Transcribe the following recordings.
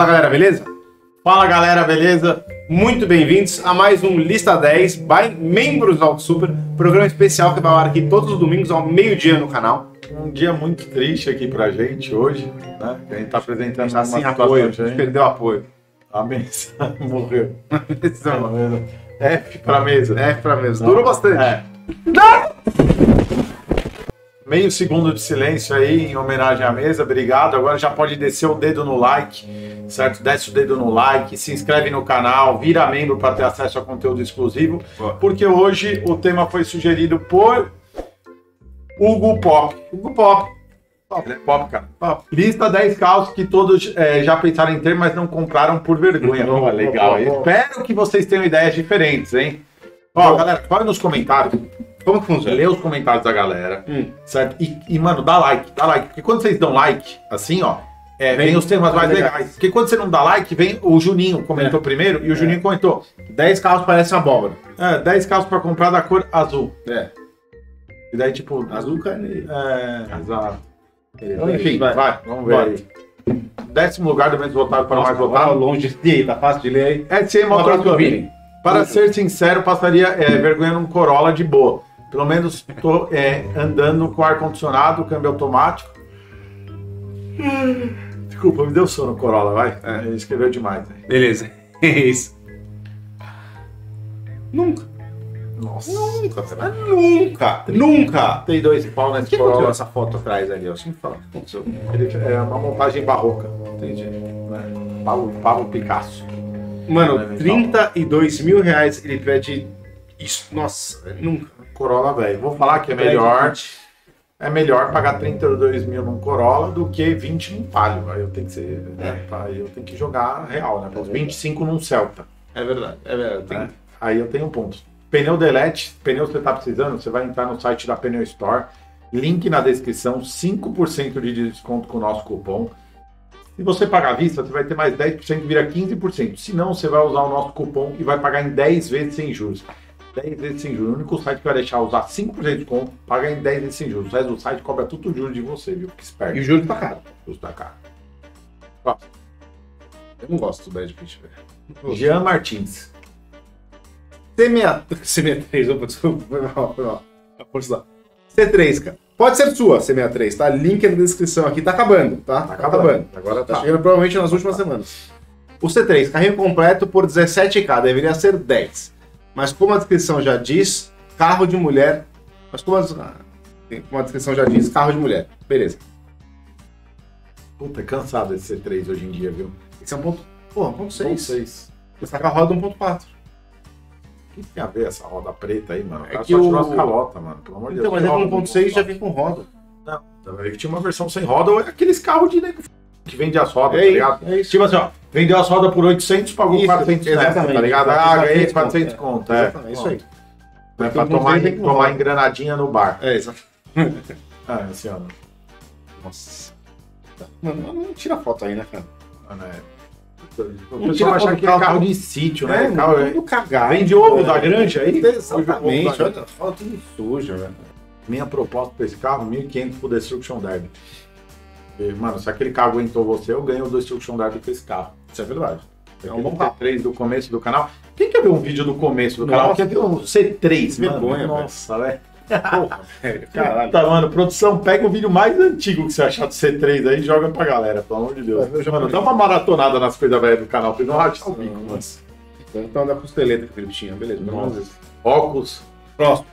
Fala galera, beleza? Fala galera, beleza? Muito bem-vindos a mais um Lista 10 by Membros do Auto Super, programa especial que vai ao ar aqui todos os domingos ao meio-dia no canal. Um dia muito triste aqui pra gente hoje, né? A gente tá apresentando Tá sem apoio, a gente perdeu apoio. A mesa morreu. Então, F pra mesa. é pra mesmo. Durou bastante. É. Meio segundo de silêncio aí em homenagem à mesa, obrigado. Agora já pode descer o dedo no like, certo? Desce o dedo no like, se inscreve no canal, vira membro para ter acesso a conteúdo exclusivo, porque hoje o tema foi sugerido por Hugo Pop. Hugo Pop. Ele é pop, cara. Lista 10 carros que todos é, já pensaram em ter, mas não compraram por vergonha. Boa, Pô, legal. boa, boa. Espero que vocês tenham ideias diferentes, hein? Ó, galera, vai nos comentários. Como que funciona? Lê os comentários da galera, Hum. certo? E, e, mano, dá like, dá like. Porque quando vocês dão like, assim, ó, é, vem, Vem os temas mais legais. legais. Porque quando você não dá like, vem o Juninho comentou primeiro e o Juninho comentou 10 carros parecem abóbora. é, 10 carros pra comprar da cor azul. É. E daí, tipo, Azul carneiro. É, exato. Então, Enfim, vai. vai, vamos ver Bora. Décimo lugar do menos votado para o mais Nossa, votado. longe de aí, tá fácil de ler aí. É abraço motor Turbine. Para ser sincero, passaria é, vergonha num Corolla de boa. Pelo menos tô é, andando com ar-condicionado, câmbio automático. Desculpa, me deu sono Corolla, vai. É. Ele escreveu demais. né? Beleza. É isso. Nunca. Nossa. Nunca, cara. Nunca. Nunca. Tem dois pau nesse Corolla. essa foto atrás ali? ó? Me fala. Ele- É uma montagem barroca. Entendi. Né? Pablo, Pablo Picasso. Mano, 32 mil reais ele pede isso. Nossa, nunca. Corolla, velho. Vou falar que é melhor. É melhor pagar 32 mil num Corolla do que 20 num Palio. Aí eu tenho que ser. né, Aí eu tenho que jogar real, né? Os 25 num Celta. É verdade, é verdade. Tem- né? Aí eu tenho um ponto. Pneu Delete, pneu que você está precisando, você vai entrar no site da Pneu Store. Link na descrição, 5% de desconto com o nosso cupom. Se você pagar à vista, você vai ter mais 10%, vira 15%. Se não, você vai usar o nosso cupom e vai pagar em 10 vezes sem juros. 10 vezes sem juros. O único site que vai deixar usar 5% de desconto, paga em 10 vezes sem juros. O resto do site cobra tudo juros de você, viu? Que esperto. E o juro tá caro. Juros da cara. Eu não gosto do Bad Pitch, velho. Jean Martins. C6... C63, opa, desculpa. Foi mal, foi mal. Força lá. C3, cara. Pode ser sua, C63, tá? Link na descrição aqui. Tá acabando, tá? Tá, acabando. Agora Tá tá. chegando provavelmente nas últimas semanas. O C3, carrinho completo por 17k, deveria ser 10. Mas como a descrição já diz, carro de mulher. Mas como a, como a descrição já diz, carro de mulher. Beleza. Puta, é cansado esse C3 hoje em dia, viu? Esse é um ponto. Porra, ponto 6. 6. Você tá com a roda 1.4. O que tem a ver essa roda preta aí, mano? O É que só o- tirou as calotas, mano. Pelo amor de Então, Deus. mas é que com roda 1.6 já 1.4? vem com roda. Não, também tinha uma versão sem roda, ou é aqueles carros de nego que vende as rodas, É tá ligado? é isso. Tipo assim, ó, vendeu as rodas por 800, pagou Isso, 400 nessa, exatamente. tá ligado? Ah, 400 ganhei conto, 400 é. conto, é. Exatamente, isso aí. É pra tomar, não com tomar engranadinha no bar. É, exato. Ah, esse ano. Nossa. Mano, não tira foto aí, né, cara? Mano, é. Não O pessoal acha foto que é carro. carro de sítio, né? É, carro, tudo cagado. Vende ovo da É. granja aí? Exatamente, olha, fala tudo sujo, velho. Minha proposta pra esse carro, 1.500 pro Destruction Derby. Mano, se aquele carro aguentou você, eu ganho o Destruction Derby com esse carro. Isso é verdade. É um bom T3 do começo do canal. Quem quer ver um vídeo do começo do canal? Quer ver um C3, Que mano? vergonha. Nossa, velho. Porra, velho. Caralho. Tá, mano, produção, pega o vídeo mais antigo que você achar do C3 aí e joga pra galera, pelo amor de Deus. Eu já Mano, dá uma maratonada nas coisas velhas do canal, pra não rachar o bico, mano. Nossa. Então da costeleta que ele tinha, beleza. Nossa. Óculos. Próximo.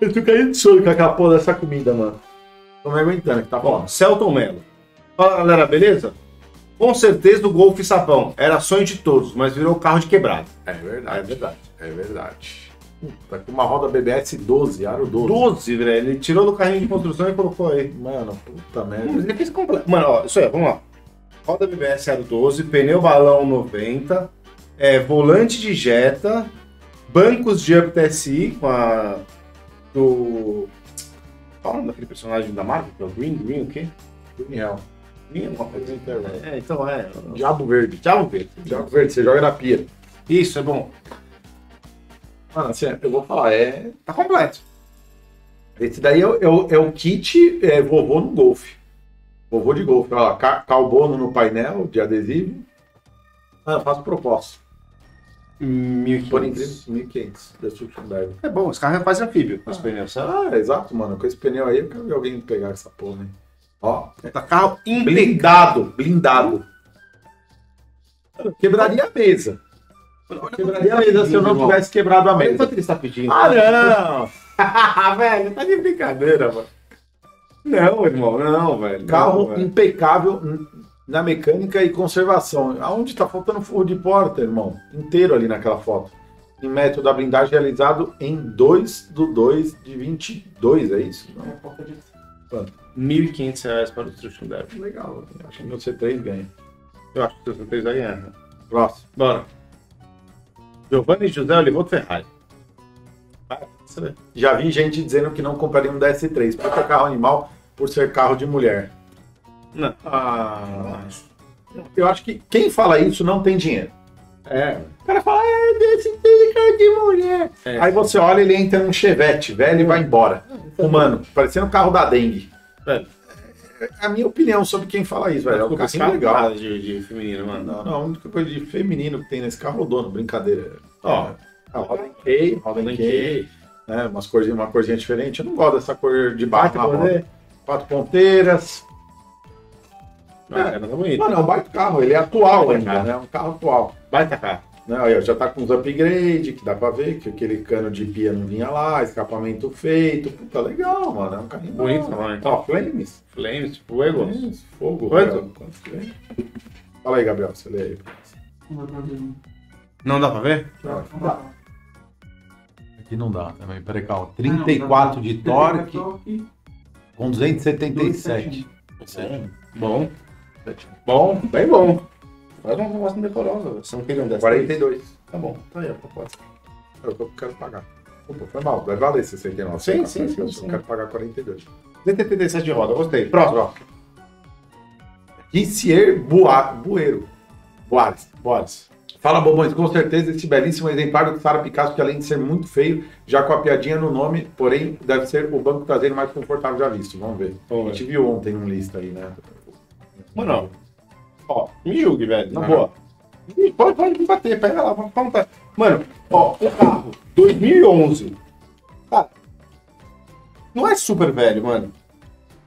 Eu tô caindo de sono com aquela porra dessa comida, mano. Tô me aguentando, que tá bom. Celton Mello. Fala galera, beleza? Com certeza o Golf Sapão. Era sonho de todos, mas virou carro de quebrado. É verdade. É verdade. É verdade. Tá com uma roda BBS 12, aro 12. 12, velho. Ele tirou do carrinho de construção e colocou aí. Mano, puta Hum, merda. Mas ele fez completo. Mano, ó, isso aí, vamos lá. Roda BBS Aro 12, pneu balão 90, é, volante de jeta, bancos de Up TSI com a. do. Qual o nome daquele personagem da Marvel? Que é o Green? Green o quê? Green alguma coisa. É, então é. Diabo verde. Diabo verde. Diabo verde, você joga na pia. Isso, é bom. Mano, assim, eu vou falar, é. Tá completo. Esse daí é, o- é o- é o kit é, vovô no Golf. Vovô de golfe, ó, ca- calbono no painel de adesivo. Ah, eu faço proposta. Por 1.500. incrível, 1.500. Destruction Dive. É bom, esse carro é quase anfíbio com os pneus, sabe? Ah, exato, mano. Com esse pneu aí, eu quero ver alguém pegar essa porra, hein? Ó, Tá carro impecável. blindado, blindado. Quebraria a mesa. Quebraria a mesa se eu não tivesse quebrado a mesa. quanto ele está pedindo. Ah, não! Ah, velho, tá de brincadeira, mano. Não, irmão, não, velho. Carro não, impecável na mecânica e conservação. Aonde tá faltando forro de porta, irmão? Inteiro ali naquela foto. Em método da blindagem realizado em 2 do 2 de 22, é isso? Não. 1.500 reais para o Destruction Derby. Legal. Acho que meu C3 ganha. Eu acho que o 63 vai ganhar. né? Próximo. Bora. Giovanni José Olivoto Ferrari. Já vi gente dizendo que não compraria um DS3 porque é carro animal por ser carro de mulher. Não. Ah, eu acho que quem fala isso não tem dinheiro. É. O cara fala, é DS3 carro de mulher. É. Aí você olha, ele entra num chevette velho e vai embora. Humano, parecendo o carro da dengue. Velho, É a minha opinião sobre quem fala isso, velho. É um carro legal. de, de feminino, mano. Não, não, a única coisa de feminino que tem nesse carro é o dono, brincadeira. Ó. a roda em K, K, né, umas corzinhas, uma corzinha diferente. Eu não gosto dessa cor de barro na roda. Quatro ponteiras. Não, é, não tá bonito. Mano, é um baita carro, ele é atual Baita ainda, carro. né? É um carro atual. Baita carro. Né? Aí, ó, já tá com uns upgrade, que dá pra ver que aquele cano de pia não vinha lá, escapamento feito. Puta, legal, mano. É um carrinho Bonito bom. também. Ó, Flames. Flames, tipo, Ego. Flames, Fogo. Quanto? velho. Quanto Flames? Fala aí, Gabriel, você lê aí. Não dá pra ver? Aqui não dá também. Peraí, calma. 34 de torque com 277. Bom. Bom, bem bom. Faz uma proposta decorosa. Você não queria um dessa? 42. Tá bom, tá aí a proposta. É o que eu quero pagar. Opa, foi mal. Vai valer 69. Sim, Tá, sim, sim, Eu sim. quero pagar 42. DT37 de roda, gostei. Próximo. Rissier Boa- Bueiro. Boares. Boris. Fala, Bobões, com certeza esse belíssimo exemplar do Sara Picasso, que além de ser muito feio, já com a piadinha no nome, porém deve ser o banco traseiro mais confortável já visto. Vamos ver. Vamos A gente viu ontem um lista aí, né? Mano, ó, me julgue, velho, na boa. Ih, Pode, pode me bater, pega lá, vamos contar. Mano, ó, o carro, 2011. Cara, não é super velho, mano.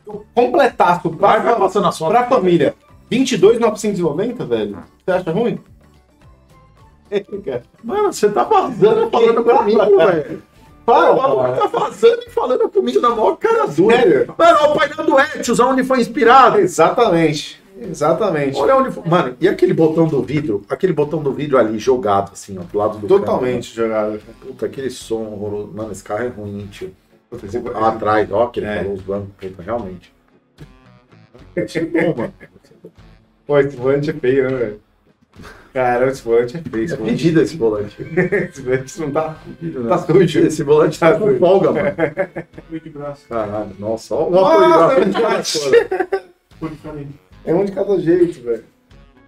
Eu completaço Vai, vai pra, sua. pra família. 22,990, velho. Você acha ruim? Mano, você tá vazando falando comigo, velho. Para, O maluco tá vazando e falando comigo na maior cara dura. Sério? Mano, olha o painel do Etios, onde foi inspirado. Exatamente. Exatamente. Olha onde foi. Mano, e aquele botão do vidro? Aquele botão do vidro ali, jogado, assim, ó, do lado do Totalmente jogado. carro. Puta, aquele som horroroso. Mano, esse carro é ruim, tio. Puta, esse- Lá atrás, ó, que ele É. falou os bancos. Puta, realmente. É bom, mano. Pô, esse volante é feio, né, velho? Cara, esse volante é feio. Esse É pedido esse volante. esse volante não tá. Pedido, Tá sujo. Esse volante tá Tá com folga, mano. de braço. Caralho, nossa, é coisa verdade. Foi diferente. É um de cada jeito, velho.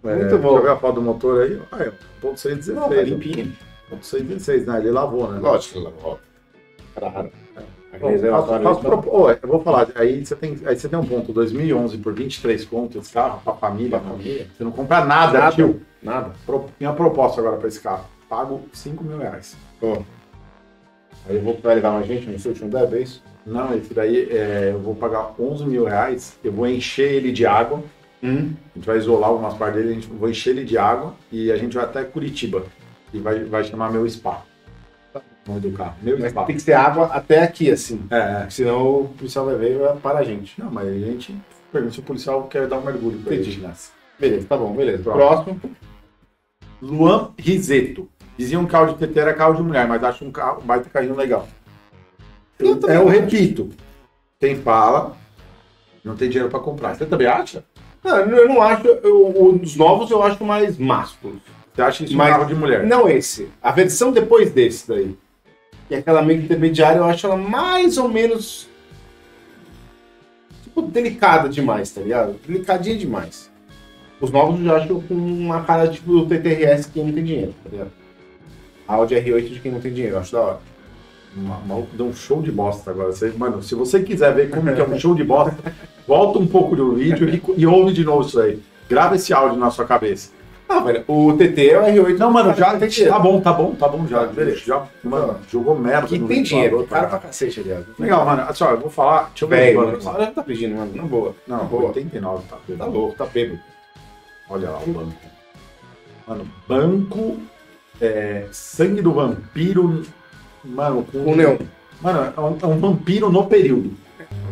Muito bom. Deixa eu ver a foto do motor aí. Ah, é, ponto 616. Não, tá limpinho. Ponto 616, né? Ele lavou, né? Lógico, ó. Claro. Bom, faço- faço propo- Ô, eu vou falar, aí você, tem, aí você tem um ponto 2011 por 23 conto esse carro, pra família, Pra família. Você não compra nada, Nada. tio. Nada. Pro, minha proposta agora pra esse carro. Pago 5 mil reais. Pô. Aí eu vou vai levar mais gente no seu último deb, é isso? Não, esse daí é, eu vou pagar 11 mil reais. Eu vou encher ele de água. Hum. A gente vai isolar algumas partes dele, a gente vai encher ele de água e a gente vai até Curitiba. E vai, vai chamar meu spa. Do carro. Meu Mas tem que ser água até aqui, assim. É, é. Porque senão o policial vai ver e vai parar a gente. Não, mas a gente pergunta se o policial quer dar um mergulho pra Entendi. ele. Beleza, tá bom, beleza. Pronto. Próximo. Luan Riseto. Diziam que carro de TT era carro de mulher, mas acho um, carro, um baita carrinho legal. Eu Eu, é, eu repito. Quem fala, não tem dinheiro pra comprar. Você também acha? Não, eu não acho. Eu, os novos eu acho mais másculos. Você acha isso Mas- um carro de mulher? Não esse. A versão depois desse daí. É aquela que intermediária, eu acho ela mais ou menos. Tipo, delicada demais, tá ligado? Delicadinha demais. Os novos eu já acho com uma cara tipo do TTRS que não tem dinheiro, tá ligado? A Audi R8 de quem não tem dinheiro, eu acho da hora. O maluco deu um show de bosta agora. Você- mano, se você quiser ver como é um show de bosta, volta um pouco do vídeo e, e ouve de novo isso aí. Grava esse áudio na sua cabeça. Ah, velho, o TT é o R8. Não, mano, já tem dinheiro. tá bom, tá bom, tá bom já. Beleza. Já, mano, jogou merda. Que tem dinheiro, cara pra cacete, aliás. Legal, mano. Assim, ó, eu vou falar. Deixa eu ver mano, o tá pedindo, mano, na boa. Não, boa. 89, tá. Tá louco, tá bêbado. Olha lá o banco. Mano, banco. é, sangue do vampiro. Mano, com. O Neon. Mano, é um, é um vampiro no período.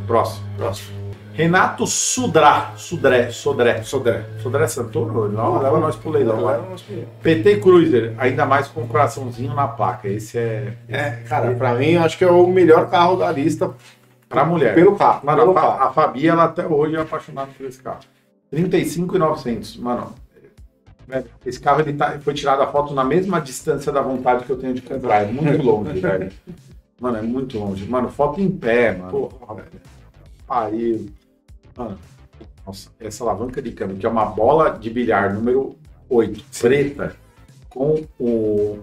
Próximo. Próximo. Renato Sudrá. Sudré. Sodré. Sodré. Sodré Santoro? Não, leva nós pro leilão. Leva vai. nós pro leilão. PT Cruiser, ainda mais com um coraçãozinho na placa. Esse é. É, cara, pra mim, eu acho que é o melhor carro da lista Pra mulher. pelo carro. Mano, pelo a, carro. a Fabi, ela até hoje é apaixonada por esse carro. 35,900. Mano, velho, esse carro ele tá, foi tirado a foto na mesma distância da vontade que eu tenho de comprar. É muito longe, velho. Mano, é muito longe. Mano, foto em pé, mano. Porra, velho. Pariu. Mano, nossa, essa alavanca de câmbio, que é uma bola de bilhar número 8, preta, com o.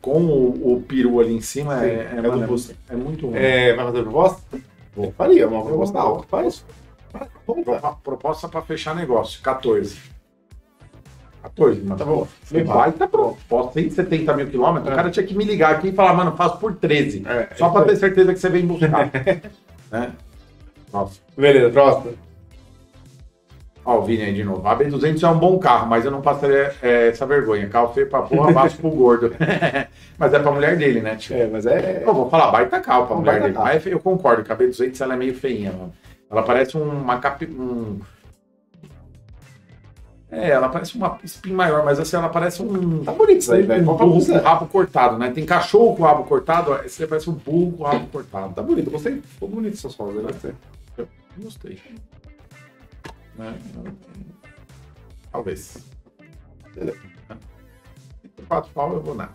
Com o, o peru ali em cima, Sim, é, é, é mano, é, Busta. é muito ruim. É, vai fazer proposta? Vou. Faria, uma proposta alta. Faz. Proposta para fechar negócio, 14. 14, mano. Tá bom. Você vai, tá proposta, 170 mil quilômetros. É. O cara tinha que me ligar aqui e falar, mano, faço por 13. É, Só para aí. ter certeza que você vem buscar. né? Nossa. Beleza, próximo. Ó, o Vini aí de novo. A B200 é um bom carro, mas eu não passaria é, essa vergonha. Carro feio pra porra, abaixo pro gordo. mas é pra mulher dele, né, tio? É, mas é. Eu vou falar, baita carro pra Um mulher baita dele. carro. Mas eu concordo que a B200 ela é meio feinha, mano. Ela parece uma cap... um... É, ela parece uma spin maior, mas assim, ela parece um... Tá bonito isso aí, velho. um burro com rabo cortado, né? Tem cachorro com rabo cortado, ó, esse parece um burro com rabo cortado. Tá bonito, gostei. Ficou bonito essas fotos aí. Gostei. Né? Talvez. Por quatro pau eu vou nada.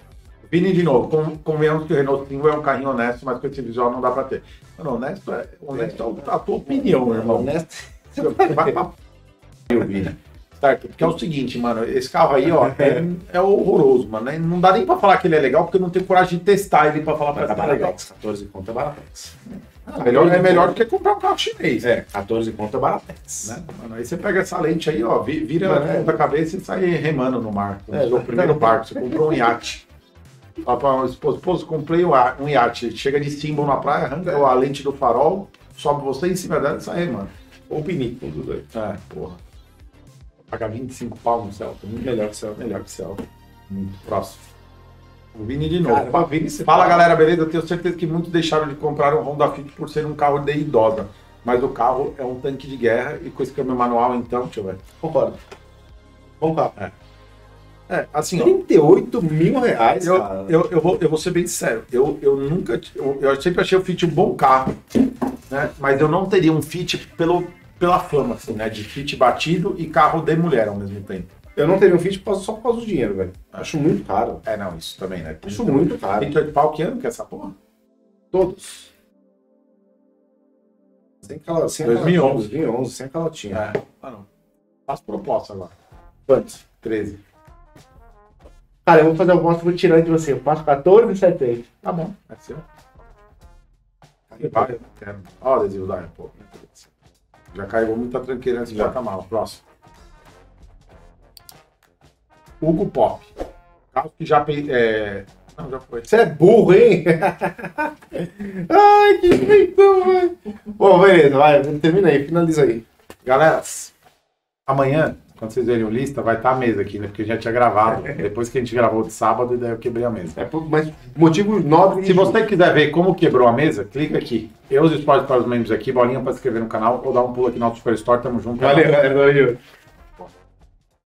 Vini de novo, con- convenhamos que o Renault Twingo é um carrinho honesto, mas com esse visual não dá pra ter. Não, honesto é, honesto é a tua opinião, meu irmão. Honesto. Vai pra p***, Vini. Certo? Porque é o seguinte, mano, esse carro aí, ó, é, é horroroso, mano. né? Não dá nem pra falar que ele é legal, porque eu não tenho coragem de testar ele pra falar pra Mas é é legal. baratex. 14 conto é baratex. Ah, melhor, é melhor do que comprar um carro chinês. É, 14 conto é baratex. Né? Mano, aí você pega essa lente aí, ó, vi- vira Mano, é. ponta cabeça e sai remando no mar. É, É, o primeiro barco, você comprou um iate. Fala pra esposa, esposa, comprei um iate. Chega de símbolo na praia, arranca a lente do farol, sobe você em cima dela e sai remando. Ou pinico, um dos dois. É, porra. Pagar 25 pau no Celta, muito melhor que Celta. Melhor que Celta. Muito próximo. O Vini de novo. Cara, Vini você Fala fala. galera, beleza? Eu tenho certeza que muitos deixaram de comprar um Honda Fit por ser um carro de idosa. Mas o carro é um tanque de guerra e com esse câmbio manual, então, deixa eu ver. Concordo. Bom carro. É, assim, ó, 38 mil reais, eu, cara. eu, eu, vou, eu vou ser bem sincero. Eu, eu nunca. Eu, eu sempre achei o Fit um bom carro. Né? Mas eu não teria um Fit pelo, pela fama, assim, né? De Fit batido e carro de mulher ao mesmo tempo. Eu não teria um Fit só por causa do dinheiro, velho. Acho muito caro. É, não, isso também, né? Acho muito caro. 28 pau que ano que é essa porra? Todos. Sem calo... sem 2011. calotinha, 2011, sem calotinha. É. Ah, não. Faço proposta agora. Quantos? 13. Cara, eu vou fazer alguma coisa tirando de você. Eu faço 14 e 70. Tá bom, é seu. E vai, eu quero. Ó, o adesivo da Apple. Já carregou muita tranqueira nesse Já. porta-mala. Próximo. Hugo Pop. Carro que já. É... Não, já foi. Você é burro, hein? Ai, que feitão, velho. Bom, beleza, vai. Termina aí, finaliza aí. Galera, amanhã, quando vocês verem o lista, vai estar a mesa aqui, né? Porque já tinha gravado. Depois que a gente gravou de sábado, e daí eu quebrei a mesa. É por, mas motivo nobre. Se você quiser ver como quebrou a mesa, clica aqui. Eu os esportes para os membros aqui, bolinha para se inscrever no canal ou dá um pulo aqui no Super Store, tamo junto. Valeu, galera. Valeu.